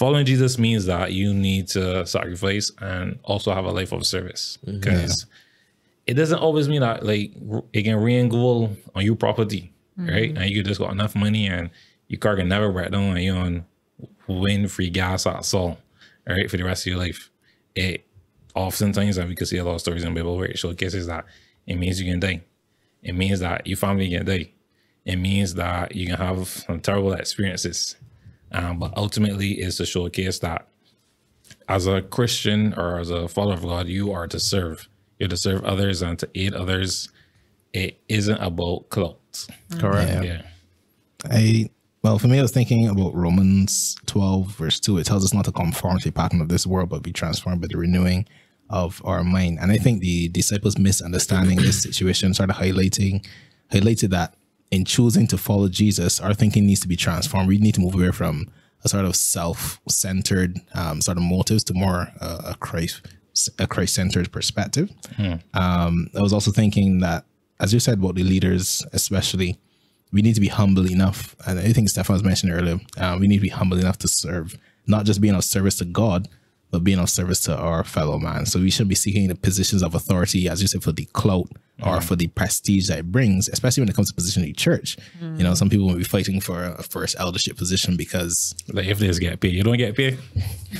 following Jesus means that you need to sacrifice and also have a life of service. Mm-hmm. Because it doesn't always mean that like it can rain gold on your property, right? Mm-hmm. And you just got enough money and your car can never break down and you on win free gas at all, right, for the rest of your life. It oftentimes, and we can see a lot of stories in the Bible where it showcases that it means you can die. It means that your family can die. It means that you can have some terrible experiences. Um, but ultimately, it's to showcase that as a Christian or as a follower of God, you are to serve. You're to serve others and to aid others. It isn't about clout. Correct. Yeah. I well, for me, I was thinking about Romans 12, verse 2. It tells us not to conform to the pattern of this world, but be transformed by the renewing of our mind. And I think the disciples misunderstanding this situation started highlighting highlighted that in choosing to follow Jesus, our thinking needs to be transformed. We need to move away from a sort of self-centered um, sort of motives to more uh, a Christ a Christ-centered perspective. Um, I was also thinking that, as you said about the leaders, especially, we need to be humble enough. And I think Stefan was mentioned earlier. Uh, we need to be humble enough to serve, not just being of service to God, but being of service to our fellow man. So we shouldn't be seeking the positions of authority, as you said, for the clout or mm. for the prestige that it brings, especially when it comes to position in the church. Mm. You know, some people will be fighting for a first eldership position because, Like if they just get paid, you don't get paid.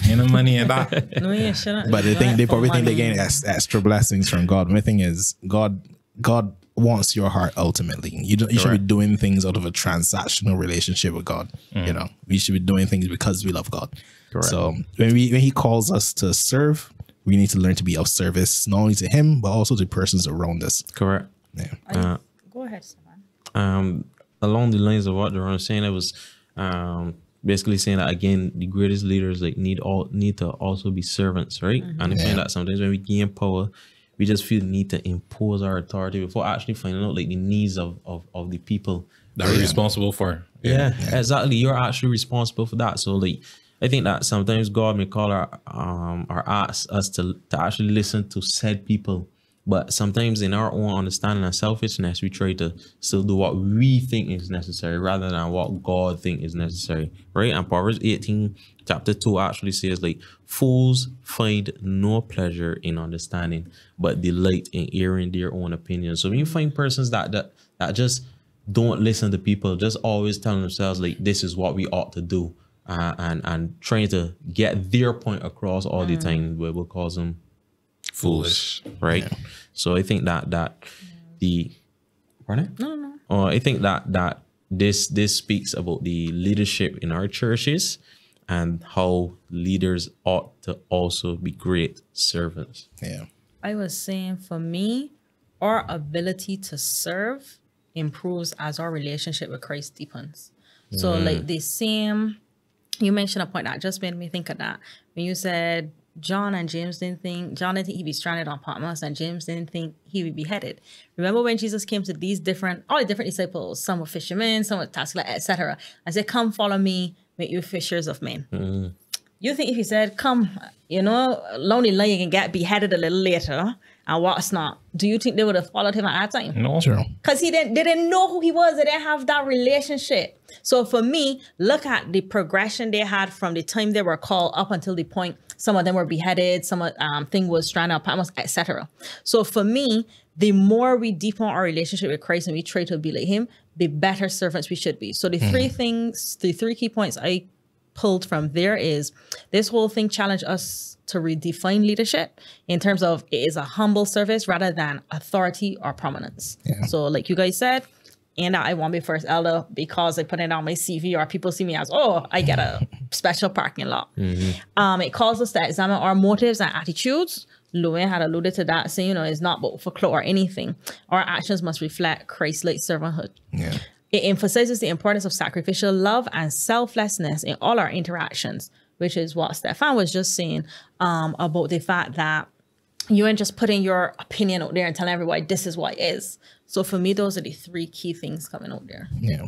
Ain't no money in that. No, you shouldn't. but they think they for probably think they gain money. extra blessings from God. My thing is, God, God wants your heart ultimately. You don't, you should be doing things out of a transactional relationship with God. You mm. know, we should be doing things because we love God. Correct. So when we when He calls us to serve, we need to learn to be of service not only to Him but also to persons around us. Correct. Yeah. Uh, Go ahead, Stefan. um, along the lines of what Jerome was saying, it was um, basically saying that again, the greatest leaders like need all need to also be servants, right? And it's saying that sometimes when we gain power, we just feel the need to impose our authority before actually finding out like the needs of of, of the people. That we're responsible for. Yeah, exactly. You're actually responsible for that. So like I think that sometimes God may call our um or ask us to to actually listen to said people. But sometimes in our own understanding and selfishness, we try to still do what we think is necessary rather than what God think is necessary. Right? And Proverbs 18, chapter 2 actually says like fools find no pleasure in understanding, but delight in hearing their own opinions. So when you find persons that that that just don't listen to people just always telling themselves like this is what we ought to do uh, and and trying to get their point across all the time will will cause them Foolish. right? So i think that that the pardon? No no oh i think that that this this speaks about the leadership in our churches and how leaders ought to also be great servants. Yeah. I was saying for me, our ability to serve improves as our relationship with Christ deepens. So, like the same, you mentioned a point that just made me think of that when you said John and James didn't think John didn't think he'd be stranded on Patmos, and James didn't think he would be beheaded. Remember when Jesus came to these different, all the different disciples, some were fishermen, some were tax collectors, etc. I said, "Come, follow me, make you fishers of men." Mm. You think if he said, "Come, you know, lonely lion can get beheaded a little later," and what's not? Do you think they would have followed him at that time? No. Because he didn't they didn't know who he was they didn't have that relationship so for me look at the progression they had from the time they were called up until the point some of them were beheaded some um thing was stranded on Patmos etc so for me the more we deepen our relationship with Christ and we try to be like him the better servants we should be so the three things the three key points I pulled from there is this whole thing challenged us to redefine leadership in terms of it is a humble service rather than authority or prominence. So, like you guys said, and I want to be first elder because I put it on my CV or people see me as, oh, I get a special parking lot. Um, it calls us to examine our motives and attitudes. Lewin had alluded to that, saying, you know, it's not about for clout or anything. Our actions must reflect Christ-like servanthood. Yeah. It emphasizes the importance of sacrificial love and selflessness in all our interactions, which is what Stefan was just saying um, about the fact that you ain't just putting your opinion out there and telling everybody this is what it is. So for me, those are the three key things coming out there. Yeah.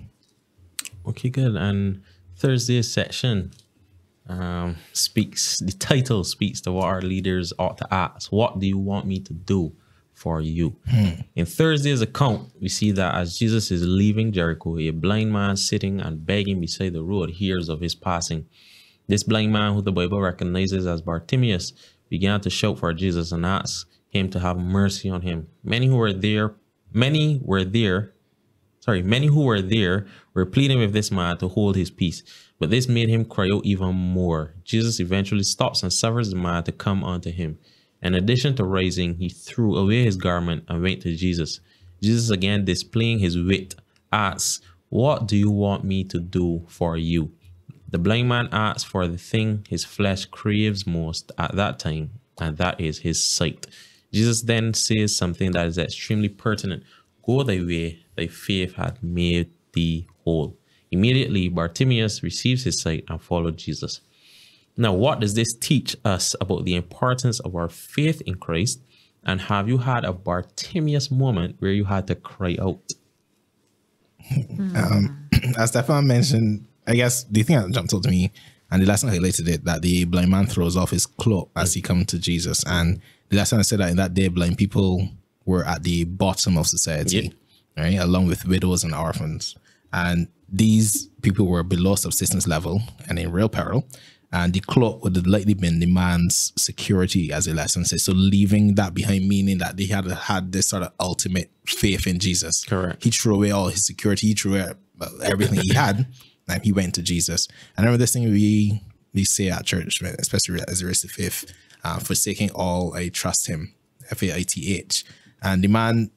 Okay, good. And Thursday's section um, speaks, the title speaks to what our leaders ought to ask. What do you want me to do for you? In Thursday's account, we see that as Jesus is leaving Jericho, a blind man sitting and begging beside the road hears of his passing. This blind man, who the Bible recognizes as Bartimaeus, began to shout for Jesus and ask him to have mercy on him. Many who were there, many were there sorry, many who were there were pleading with this man to hold his peace, but this made him cry out even more. Jesus eventually stops and suffers the man to come unto him. In addition to rising, he threw away his garment and went to Jesus. Jesus, again displaying his wit, asks, What do you want me to do for you? The blind man asks for the thing his flesh craves most at that time, and that is his sight. Jesus then says something that is extremely pertinent Go thy way, thy faith hath made thee whole. Immediately, Bartimaeus receives his sight and follows Jesus. Now, what does this teach us about the importance of our faith in Christ? And have you had a Bartimaeus moment where you had to cry out? um as Stefan mentioned, I guess the thing that jumped out to me, and the lesson highlighted it, that the blind man throws off his cloak as he comes to Jesus. And the lesson I said that in that day, blind people were at the bottom of society, right, along with widows and orphans. And these people were below subsistence level and in real peril. And the cloak would have likely been the man's security, as the lesson says. So leaving that behind, meaning that they had had this sort of ultimate faith in Jesus. Correct. He threw away all his security, he threw away everything he had, and he went to Jesus. And I remember this thing we we say at church, right, especially as relates to faith, uh, forsaking all, I trust him, F A I T H. And the man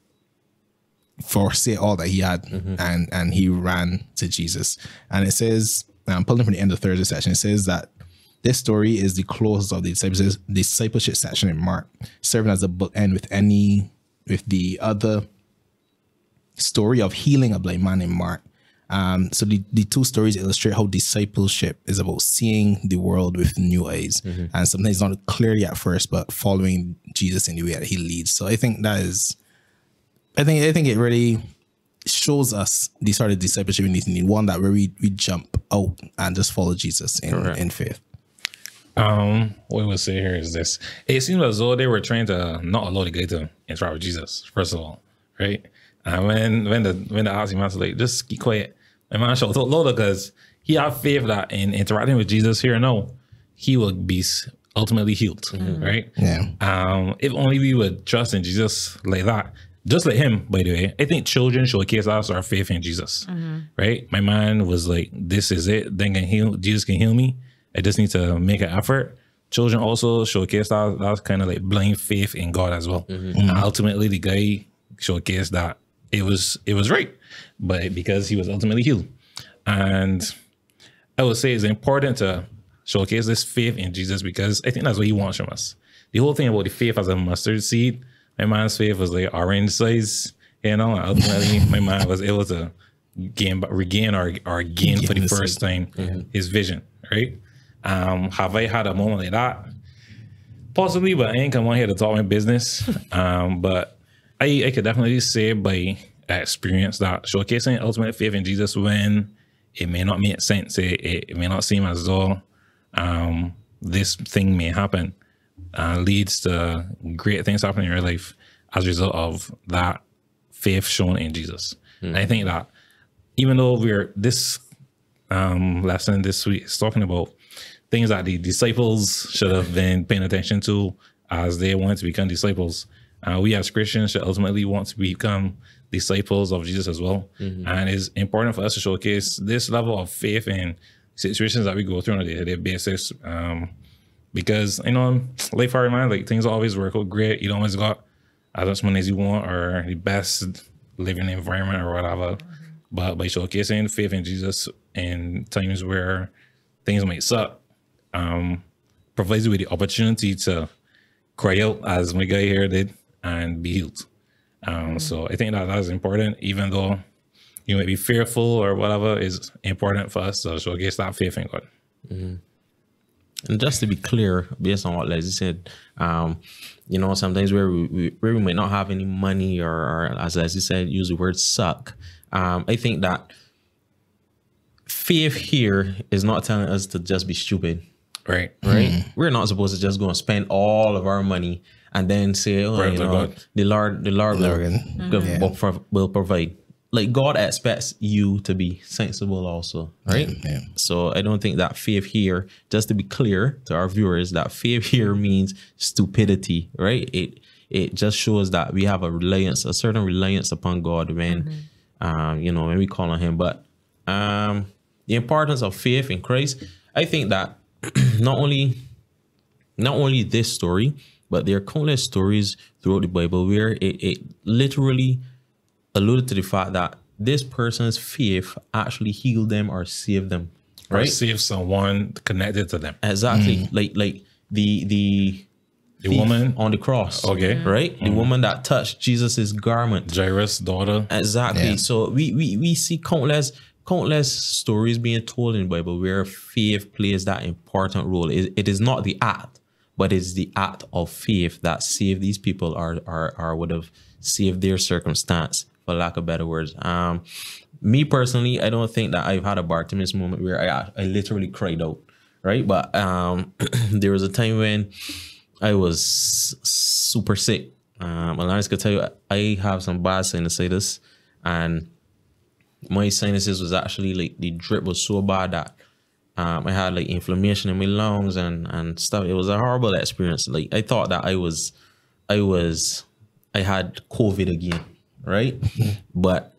forsake all that he had and and he ran to Jesus. And it says, I'm pulling from the end of Thursday session, it says that this story is the close of the discipleship, discipleship section in Mark, serving as a bookend with any with the other story of healing a blind man in Mark. Um, so the, the two stories illustrate how discipleship is about seeing the world with new eyes, and sometimes not clearly at first, but following Jesus in the way that He leads. So I think that is, I think I think it really shows us the sort of discipleship we need to need. One that where we we jump out and just follow Jesus in, Correct. in faith. Um, what we would say here is this: it seems as though they were trying to not allow the guy to interact with Jesus. First of all, right? And when when the when the asked him, I was like, just keep quiet. And man, showed Lord because he had faith that in interacting with Jesus here and now, he will be s- ultimately healed, mm-hmm. right? Yeah. Um, if only we would trust in Jesus like that, just like him, by the way. I think children showcase us our faith in Jesus, mm-hmm. right? My mind was like, "This is it. Then can heal. Jesus can heal me. I just need to make an effort." Children also showcase that that's kind of like blind faith in God as well. Mm-hmm. And ultimately, the guy showcased that it was it was right, but because he was ultimately healed, and I would say it's important to showcase this faith in Jesus because I think that's what he wants from us. The whole thing about the faith as a mustard seed, my man's faith was like orange size, you know. and Ultimately, my man was able to gain, regain or, or gain for the the first time his vision, right? Um, have I had a moment like that? Possibly, but I ain't come on here to talk my business. um, but I, I could definitely say by experience that showcasing ultimate faith in Jesus when it may not make sense, it, it, may not seem as though um, this thing may happen, uh, leads to great things happening in your life as a result of that faith shown in Jesus. And I think that even though we're this um, lesson this week is talking about things that the disciples should have been paying attention to as they wanted to become disciples. Uh, we as Christians should ultimately want to become disciples of Jesus as well. And it's important for us to showcase this level of faith in situations that we go through on a day-to-day basis. Um, because you know, life hard mind, like things always work out great. You don't always got as much money as you want or the best living environment or whatever. But by showcasing faith in Jesus in times where things might suck, um, provides you with the opportunity to cry out as my guy here did and be healed. Um, So I think that that is important, even though you may be fearful or whatever, is important for us to showcase that faith in God. And just to be clear, based on what Leslie said, um, you know, sometimes where we, we, where we might not have any money or, or as Leslie said, use the word suck. Um, I think that faith here is not telling us to just be stupid, Right. right? We're not supposed to just go and spend all of our money and then say, oh, you know, God. the Lord, the Lord will, Lord will- will, Yeah. will will provide. Like God expects you to be sensible also, right? Yeah. So I don't think that faith here, just to be clear to our viewers, that faith here means stupidity, right? It it just shows that we have a reliance, a certain reliance upon God when, um, you know, when we call on Him. But um, the importance of faith in Christ, I think that not only not only this story, but there are countless stories throughout the Bible where it, it literally alluded to the fact that this person's faith actually healed them or saved them. Right? see if someone connected to them. Exactly. Mm. Like like the the The woman, on the cross. Okay. Mm. Right? The mm. woman that touched Jesus's garment. Jairus' daughter. Exactly. Yeah. So we, we we see countless countless stories being told in the Bible where faith plays that important role. It, it is not the act, but it's the act of faith that saved these people or or, or would have saved their circumstance, for lack of better words. Um, me personally, I don't think that I've had a Bartimaeus moment where I I literally cried out, right? But um, there was a time when I was super sick. Um, Alanis could tell you I have some bad sinusitis, and my sinuses was actually like the drip was so bad that um, I had like inflammation in my lungs and and stuff. It was a horrible experience. Like I thought that I was, I was, I had COVID again, right? but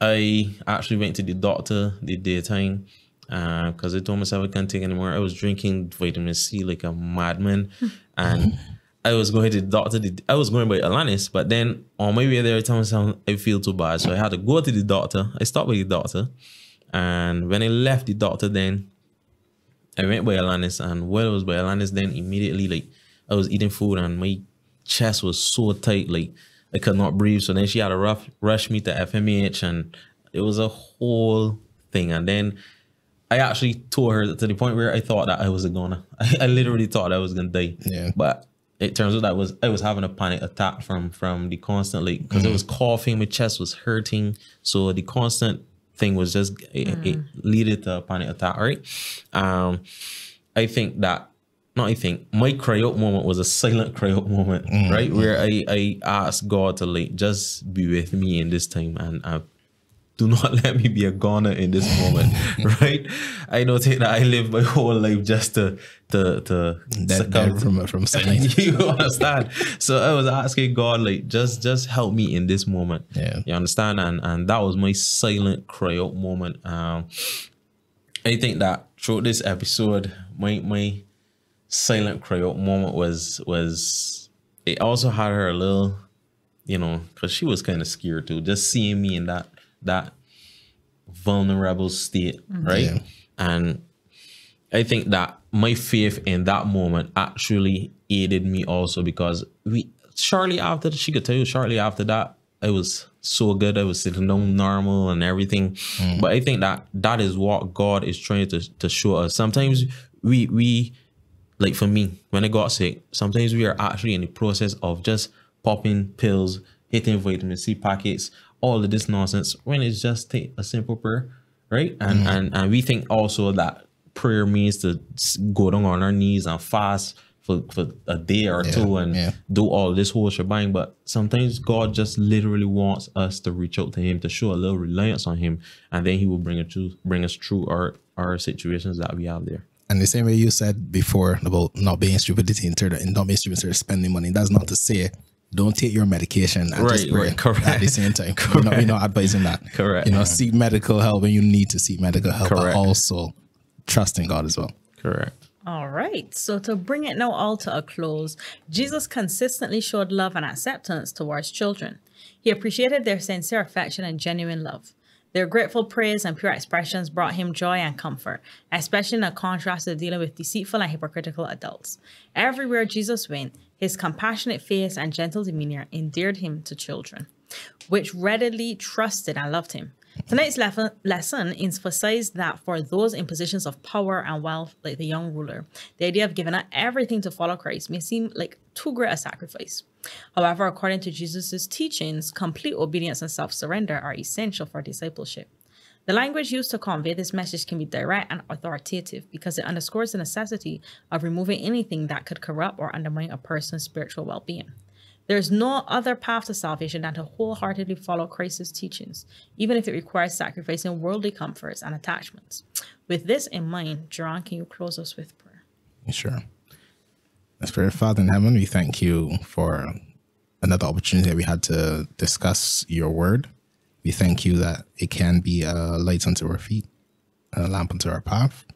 I actually went to the doctor the daytime because I told myself I can't take anymore. I was drinking vitamin C like a madman, and I was going to the doctor. The, I was going by Alanis, but then on my way there, I told myself I feel too bad, so I had to go to the doctor. I stopped with the doctor, and when I left the doctor, then I went by Alanis, and while I was by Alanis, then immediately like I was eating food and my chest was so tight, like I could not breathe. So then she had to rough, rush me to FMH, and it was a whole thing. And then I actually told her to the point where I thought that I was gonna, I, I literally thought I was gonna die. Yeah. But it turns out that was I was having a panic attack from from the constant like because I mm-hmm. was coughing, my chest was hurting, so the constant thing was just it, it leaded to a panic attack. Right. Um, I think that. not I think my cry out moment was a silent cry out moment, right? Where I I asked God to like just be with me in this time and uh, do not let me be a goner in this moment, right? I don't think that I live my whole life just to to to succumb from from silence. you understand? So I was asking God, like, just just help me in this moment. Yeah. You understand? And and that was my silent cry out moment. Um I think that throughout this episode, my my silent cry out moment was was it also had her a little, you know, because she was kind of scared too, just seeing me in that that vulnerable state, mm-hmm. right? Yeah. And I think that my faith in that moment actually aided me also because we shortly after she could tell you shortly after that it was so good. I was sitting down normal and everything. Mm. But I think that that is what God is trying to to show us. Sometimes we we like for me when I got sick sometimes we are actually in the process of just popping pills hitting vitamin C packets all of this nonsense when it's just take a simple prayer right? And mm-hmm. and and we think also that prayer means to go down on our knees and fast for, for a day or two and yeah. do all this whole shebang. But sometimes god just literally wants us to reach out to him to show a little reliance on him and then he will bring us through bring us through our our situations that we have there. And the same way you said before about not being stupidity in terms of not being stupid in terms of spending money, that's not to say don't take your medication and just pray right, correct. at the same time. We're not, we're not advising that. Correct. You know, seek medical help when you need to seek medical help, Correct. but also trust in God as well. correct All right. So to bring it now all to a close, Jesus consistently showed love and acceptance towards children. He appreciated their sincere affection and genuine love. Their grateful praise and pure expressions brought him joy and comfort, especially in a contrast to dealing with deceitful and hypocritical adults. Everywhere Jesus went, his compassionate face and gentle demeanor endeared him to children, which readily trusted and loved him. Tonight's lef- lesson emphasized that for those in positions of power and wealth, like the young ruler, the idea of giving up everything to follow Christ may seem like too great a sacrifice. However, according to Jesus' teachings, complete obedience and self surrender are essential for discipleship. The language used to convey this message can be direct and authoritative because it underscores the necessity of removing anything that could corrupt or undermine a person's spiritual well being. There is no other path to salvation than to wholeheartedly follow Christ's teachings, even if it requires sacrificing worldly comforts and attachments. With this in mind, Jerron, can you close us with prayer? Sure. Spirit Father in heaven, we thank you for another opportunity that we had to discuss your word. We thank you that it can be a light unto our feet, a lamp unto our path.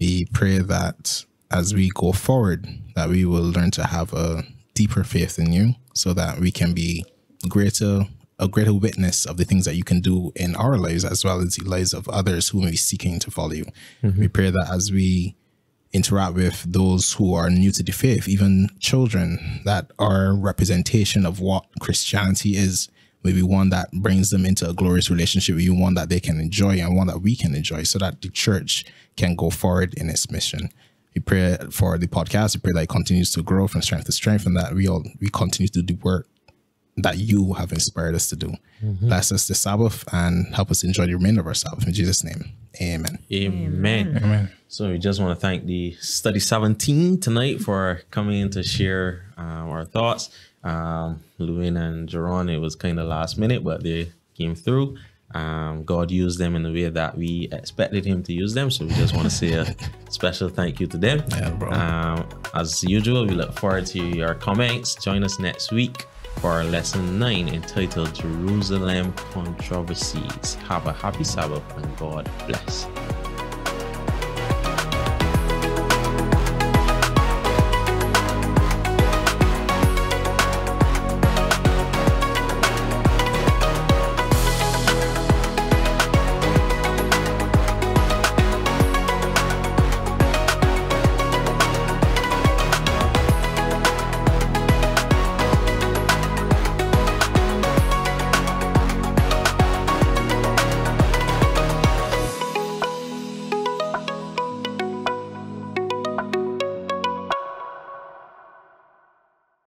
We pray that as we go forward, that we will learn to have a deeper faith in you so that we can be greater a greater witness of the things that you can do in our lives as well as the lives of others who may be seeking to follow you. Mm-hmm. We pray that as we interact with those who are new to the faith, even children, that are representation of what Christianity is, maybe one that brings them into a glorious relationship with you, one that they can enjoy and one that we can enjoy so that the church can go forward in its mission. We pray for the podcast. We pray that it continues to grow from strength to strength and that we all we continue to do work that you have inspired us to do. Mm-hmm. Bless us this Sabbath and help us enjoy the remainder of our Sabbath. In Jesus' name, amen. Amen. Amen. So we just want to thank the Study 17 tonight for coming in to share um, our thoughts. Um, Lewin and Jerron, it was kind of last minute, but they came through. Um, God used them in the way that we expected Him to use them. So we just want to say a special thank you to them. Yeah, um, as usual, we look forward to your comments. Join us next week for our lesson 9 entitled Jerusalem Controversies. Have a happy Sabbath and God bless.